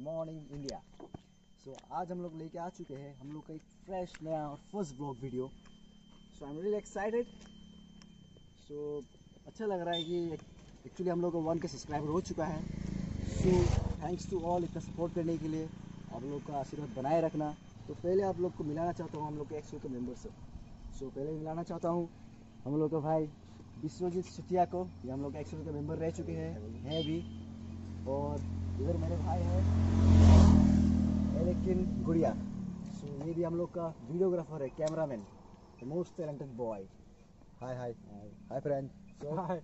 Morning India so आज हम लोग लेके आ चुके हैं, हम लोग का एक फ्रेश नया और first blog video so I am really excited so अच्छा लग रहा है कि एक्चुअली हम लोग का वन के सब्सक्राइबर हो चुका है. सो थैंक्स टू ऑल इतना सपोर्ट करने के लिए, आप लोग का आशीर्वाद बनाए रखना. तो पहले आप लोग को मिलाना चाहता हूँ हम लोग के एक्सो के मेंबर से. सो पहले मिलाना चाहता हूँ हम लोग का भाई विश्वजीत सुतिया को. ये हम लोग एक्सो के मेंबर रह चुके हैं हैं भी. और इधर मेरे भाई हैं। लेकिन गुड़िया। सो ये भी हम लोग का वीडियोग्राफर है cameraman the most talented boy hi hi hi friend so hi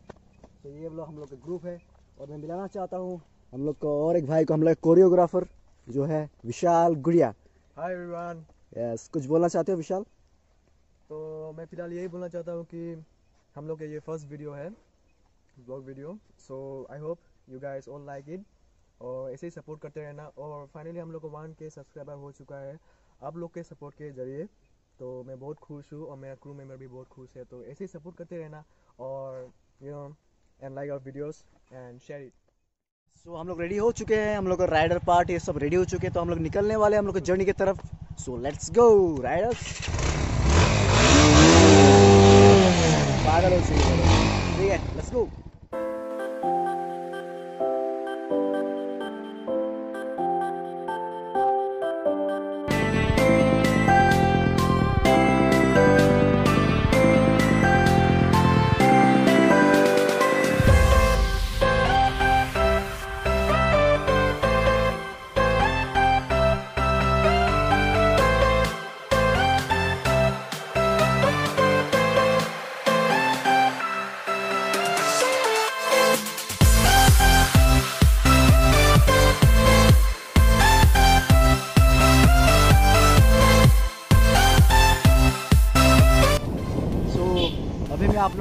तो ये लोग हम लोग का ग्रुप है और मैं मिलाना चाहता हूँ हम लोग का और एक भाई को हम लोग कोरियोग्राफर जो है विशाल गुड़िया। हाय एवरीवन यस कुछ बोलना चाहते हो विशाल? तो मैं फ़िलहाल यही बोलना चाहता हूँ कि हम लोग का ये फ़र्स्ट वीडियो है blog video so I hope you guys all like it और ऐसे ही सपोर्ट करते रहना। और फाइनली हम लोग को वन के सब्सक्राइबर हो चुका है। आप लोग के सपोर्ट के ज़रिए तो मैं बहुत खुश हूँ और मेरा क्रू मेंबर भी बहुत खुश है। तो ऐसे ही सपोर्ट करते रहना और you know and like our videos and share it so हम लोग रेडी हो चुके हैं। हम लोग का राइडर पार्ट ये सब रेडी हो चुके हैं। तो हम लोग निकलने वाले हैं हम लोग जर्नी की तरफ़। सो लेट्स गो राइडर्स पागल हो चुके ठीक है लेट्स गो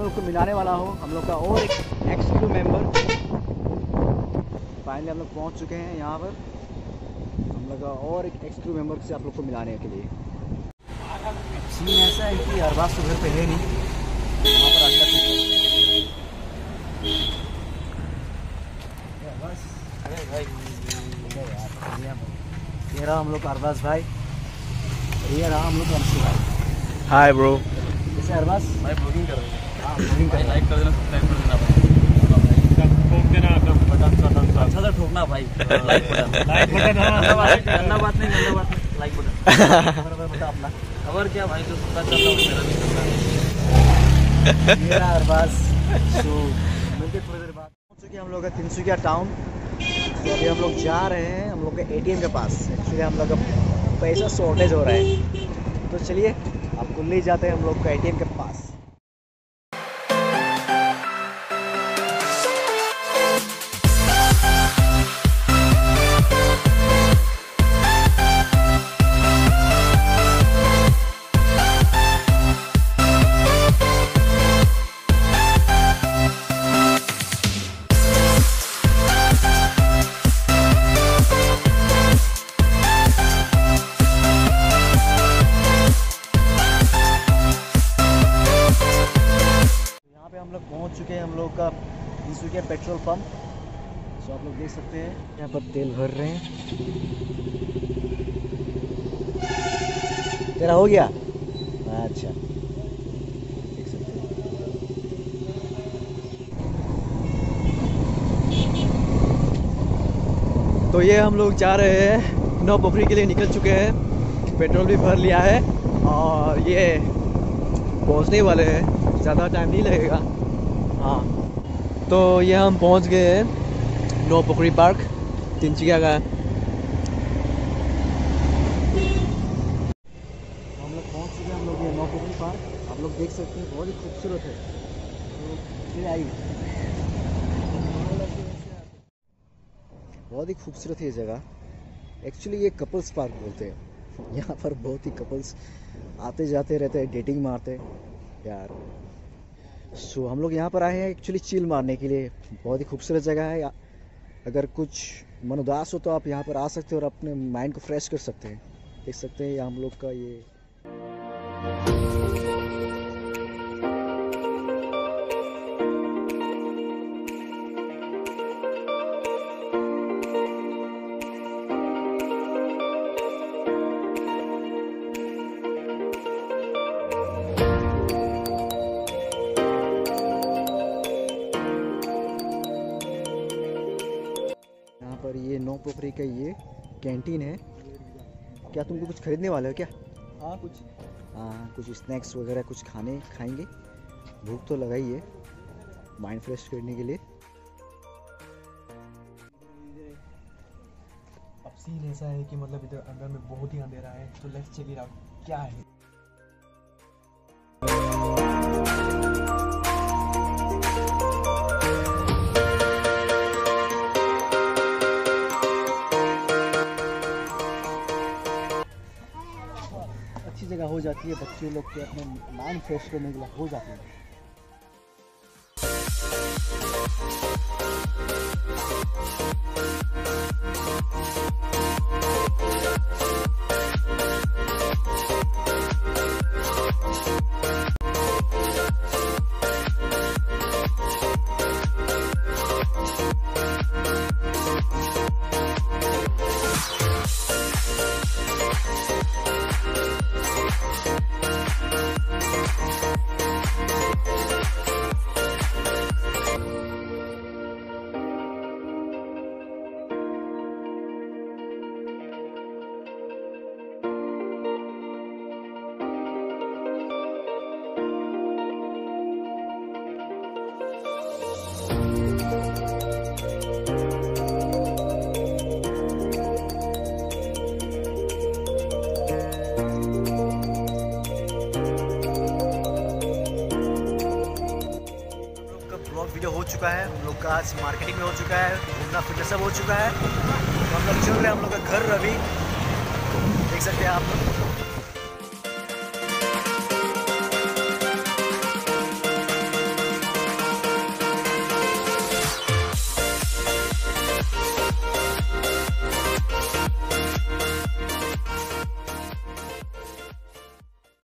लोगों को मिलाने वाला हूँ। हम लोग का और एक एक्स क्रू मेंबर फाइनली हम लोग पहुँच चुके हैं यहाँ पर। हम लोग का और एक एक्स क्रू मेंबर से आप लोग को मिलाने के लिए। सीन ऐसा है कि अरबाज तो घर पे है नहीं। वहाँ पर अड्डा पे अरे भाई। ये रहा हम लोग अरबाज भाई। ये रहा हम लोग का अंशु भाई। Hi bro Arbaz? भाई ब्लॉगिंग कर रहे हैं। अच्छा है थोड़ी देर हम लोग टाउन तो अभी हम लोग जा रहे हैं हम लोग के एटीएम के पास एक्चुअली हम लोग का पैसा शॉर्टेज हो रहा है तो चलिए आपको ले जाते हैं हम लोग का एटीएम के पास लोग पहुँच चुके हैं हम लोग का तिनसुकिया पेट्रोल पंप। सो आप लोग देख सकते हैं, यहाँ पर तेल भर रहे हैं। तेरा हो गया? अच्छा। तो ये हम लोग जा रहे हैं, नौ पोखरी के लिए निकल चुके हैं। पेट्रोल भी भर लिया है और ये पहुँचने वाले हैं। ज़्यादा टाइम नहीं लगेगा। हाँ। तो ये हम पहुँच गए हैं नौ पोखरी पार्क तिनचिया का देख सकते हैं, बहुत ही खूबसूरत है। तो फिर आई बहुत ही खूबसूरत है ये जगह। एक्चुअली ये कपल्स पार्क बोलते हैं। यहाँ पर बहुत ही कपल्स आते जाते रहते हैं डेटिंग मारते यार। सो, हम लोग यहाँ पर आए हैं एक्चुअली चिल मारने के लिए। बहुत ही खूबसूरत जगह है। अगर कुछ मन उदास हो तो आप यहाँ पर आ सकते हैं और अपने माइंड को फ्रेश कर सकते हैं। देख सकते हैं हम लोग का ये पोखरी का ये कैंटीन है। क्या तुमको कुछ खरीदने वाले हो क्या? हाँ कुछ। हाँ कुछ स्नैक्स वगैरह कुछ खाने खाएँगे। भूख तो लगा ही है माइंड फ्रेश करने के लिए। अब सीन ऐसा है कि मतलब इधर अंदर में बहुत ही अंधेरा है तो लेट्स चेक इट आउट क्या है? जाती है बच्चे लोग के अपने माइंड फ्रेश करने के लिए हो जाती है। वीडियो हो चुका है, हम लोग का आज मार्केटिंग में हो चुका है, घूमना फिरना सब हो चुका है। तो हम लोग चल रहे हैं, हम लोग का घर अभी। देख सकते हैं आप। लोग